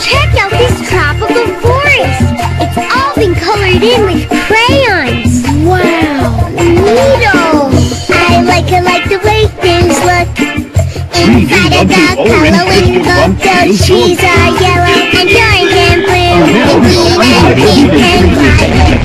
Check out this tropical forest. It's all been colored in with crayons. Wow, Needles. I like it like the way things look. Inside of the coloring book, the trees are yellow and orange and blue. And green and pink and violet